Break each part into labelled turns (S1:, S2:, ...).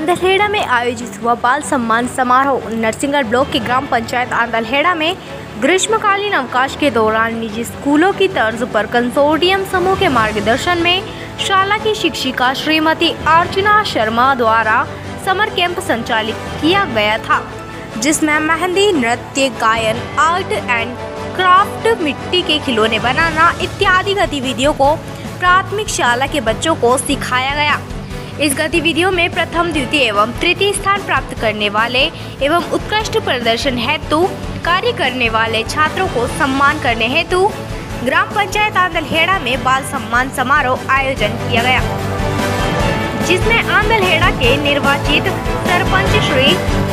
S1: आंदलहेड़ा में आयोजित हुआ बाल सम्मान समारोह। नरसिंहगढ़ ब्लॉक के ग्राम पंचायत आंदलहेड़ा में ग्रीष्मकालीन अवकाश के दौरान निजी स्कूलों की तर्ज पर कंसोर्टियम समूह के मार्गदर्शन में शाला की शिक्षिका श्रीमती अर्चना शर्मा द्वारा समर कैंप संचालित किया गया था, जिसमें मेहंदी, नृत्य, गायन, आर्ट एंड क्राफ्ट, मिट्टी के खिलौने बनाना इत्यादि गतिविधियों को प्राथमिक शाला के बच्चों को सिखाया गया। इस गतिविधियों में प्रथम, द्वितीय एवं तृतीय स्थान प्राप्त करने वाले एवं उत्कृष्ट प्रदर्शन हेतु कार्य करने वाले छात्रों को सम्मान करने हेतु ग्राम पंचायत आंदलहेड़ा में बाल सम्मान समारोह आयोजन किया गया, जिसमें आंदलहेड़ा के निर्वाचित सरपंच श्री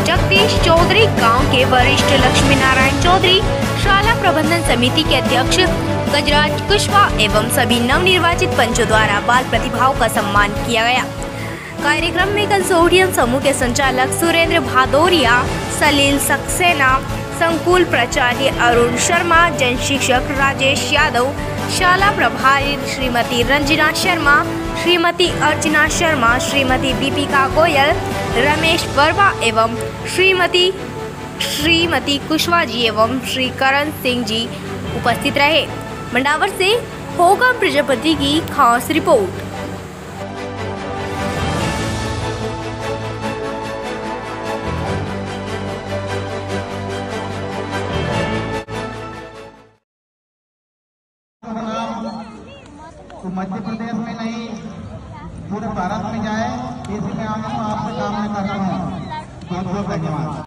S1: जगदीश चौधरी, गाँव के वरिष्ठ लक्ष्मी नारायण चौधरी, शाला प्रबंधन समिति के अध्यक्ष गजराज कुशवा एवं सभी नवनिर्वाचित पंचों द्वारा बाल प्रतिभाओं का सम्मान किया गया। कार्यक्रम में कंसोर्टियम समूह के संचालक सुरेंद्र भादौरिया, सलील सक्सेना, संकुल प्राचार्य अरुण शर्मा, जन शिक्षक राजेश यादव, शाला प्रभारी श्रीमती रंजना शर्मा, श्रीमती अर्चना शर्मा, श्रीमती दीपिका गोयल, रमेश वर्मा एवं श्रीमती श्रीमती कुशवाहा जी एवं श्री करण सिंह जी उपस्थित रहे। मंडावर से होगा प्रजापति की खास रिपोर्ट।
S2: तो मध्य प्रदेश में नहीं, पूरे भारत में जाए, इसी में आपसे कामना रहा हूँ। बहुत बहुत धन्यवाद।